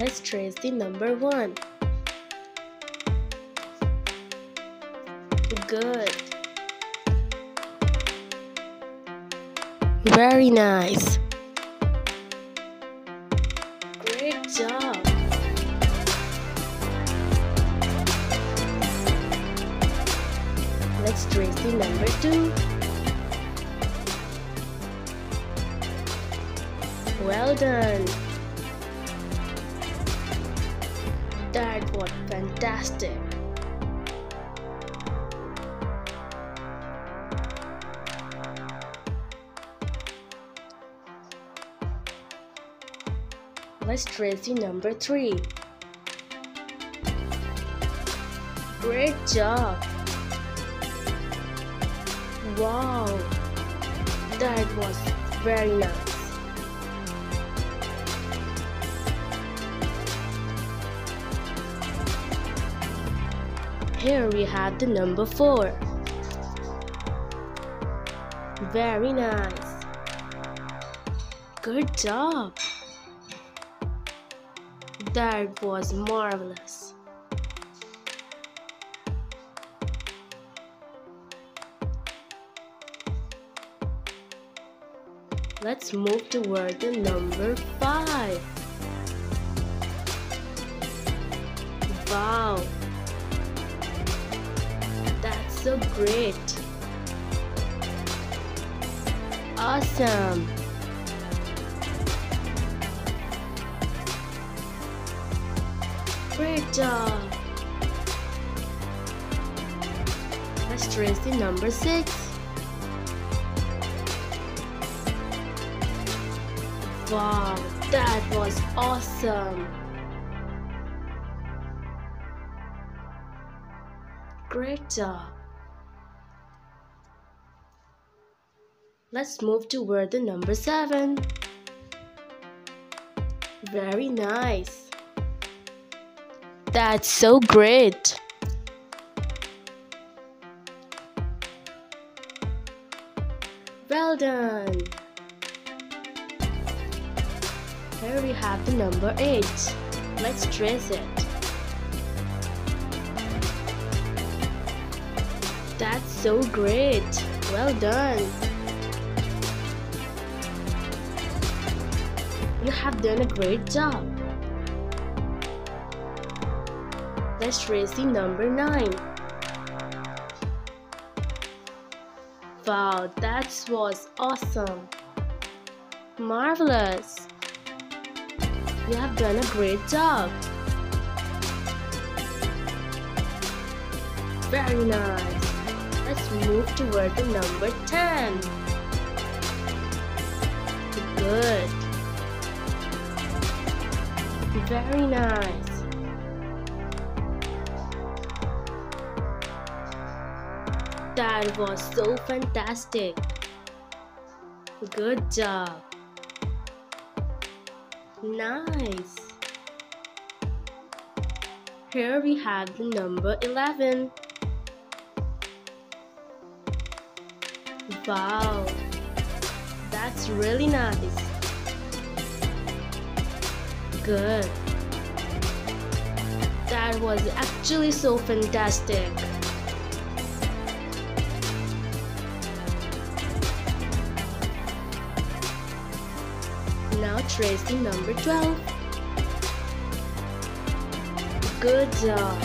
Let's trace the number 1. Good. Very nice. Great job. Let's trace the number 2. Well done. That was fantastic. Let's the number 3. Great job! Wow! That was very nice. Here we have the number 4. Very nice. Good job. That was marvelous. Let's move toward the number 5. Wow! So great! Awesome! Great job! Let's trace the number 6. Wow, that was awesome! Great job! Let's move toward the number 7. Very nice! That's so great! Well done! Here we have the number 8. Let's trace it. That's so great! Well done! Have done a great job! Let's trace the number 9. Wow, that was awesome! Marvelous! You have done a great job! Very nice! Let's move toward the number 10. Good! Very nice! That was so fantastic! Good job! Nice! Here we have the number 11. Wow! That's really nice! Good! That was actually so fantastic! Now tracing number 12. Good job.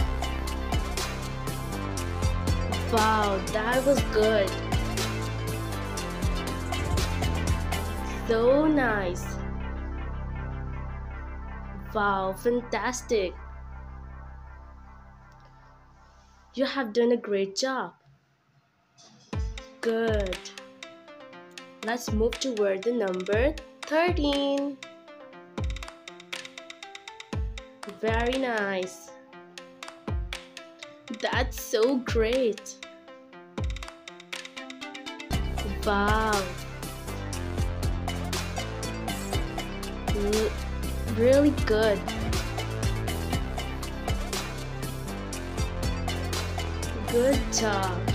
Wow, that was good. So nice. Wow, fantastic. You have done a great job. Good. Let's move toward the number 13. Very nice. That's so great. Wow. Re- really good. Good job.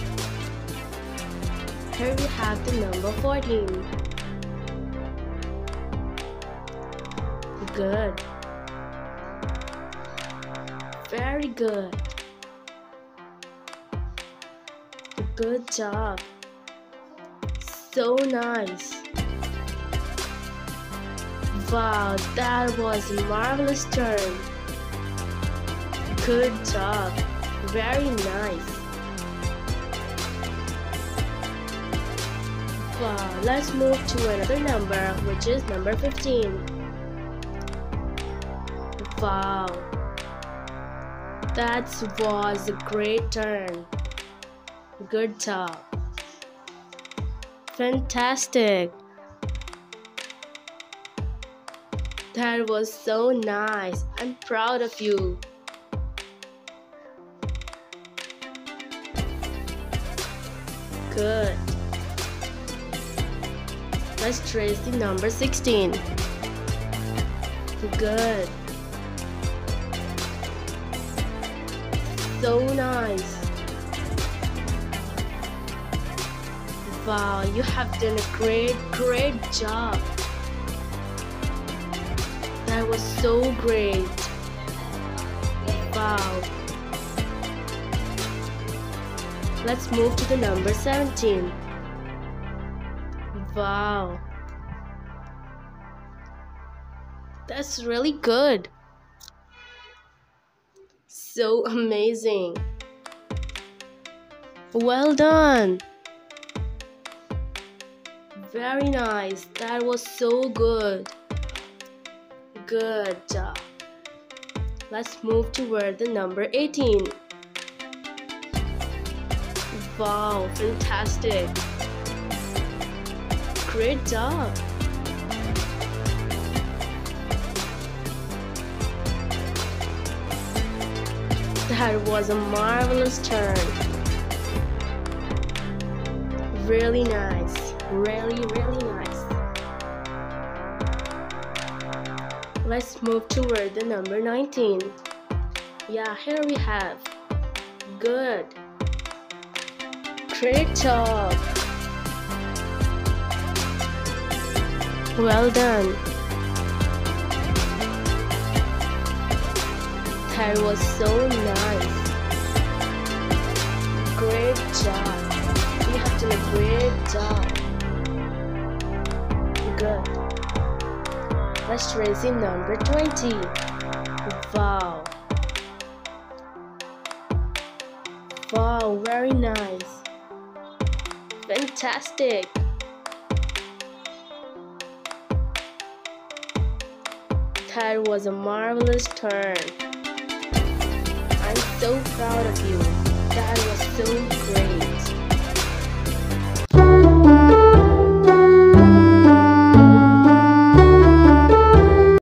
Here we have the number 14. Good. Very good. Good job. So nice. Wow, that was a marvelous turn. Good job. Very nice. Wow, let's move to another number, which is number 15. Wow. That was a great turn. Good job. Fantastic. That was so nice. I'm proud of you. Good. Let's trace the number 16. Good. So nice. Wow, you have done a great, great job. That was so great. Wow. Let's move to the number 17. Wow. That's really good. So amazing. Well done. Very nice. That was so good. Good job. Let's move toward the number 18. Wow, fantastic. Great job. That was a marvelous turn. Really nice. Really, really nice. Let's move toward the number 19. Yeah, here we have. Good. Great job. Well done. That was so nice. Great job. You have done a great job. Good. Let's in number 20. Wow. Wow, very nice. Fantastic. That was a marvelous turn. I'm so proud of you. That was so great.